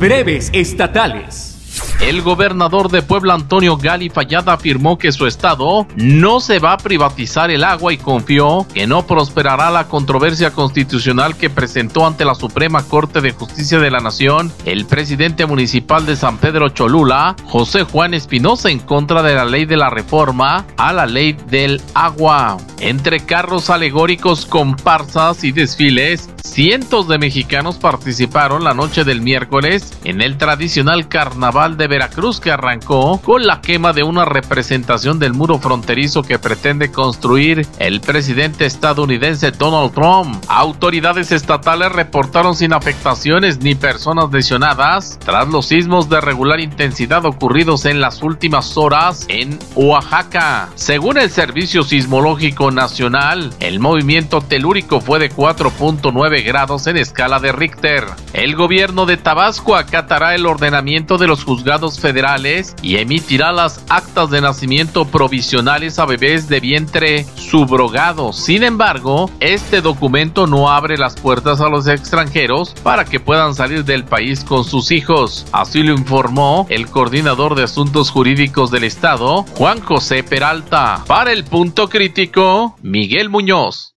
breves estatales. El gobernador de Puebla, Antonio Gali Fallada, afirmó que su estado no se va a privatizar el agua y confió que no prosperará la controversia constitucional que presentó ante la Suprema Corte de Justicia de la Nación el presidente municipal de San Pedro Cholula, José Juan Espinosa, en contra de la ley de la reforma a la ley del agua. Entre carros alegóricos, comparsas y desfiles, cientos de mexicanos participaron la noche del miércoles en el tradicional carnaval de Veracruz que arrancó con la quema de una representación del muro fronterizo que pretende construir el presidente estadounidense Donald Trump. Autoridades estatales reportaron sin afectaciones ni personas lesionadas tras los sismos de regular intensidad ocurridos en las últimas horas en Oaxaca. Según el Servicio Sismológico Nacional, el movimiento telúrico fue de 4.9 grados en escala de Richter. El gobierno de Tabasco acatará el ordenamiento de los juzgados federales y emitirá las actas de nacimiento provisionales a bebés de vientre subrogado. Sin embargo, este documento no abre las puertas a los extranjeros para que puedan salir del país con sus hijos. Así lo informó el coordinador de asuntos jurídicos del estado, Juan José Peralta. Para el punto crítico, Miguel Muñoz.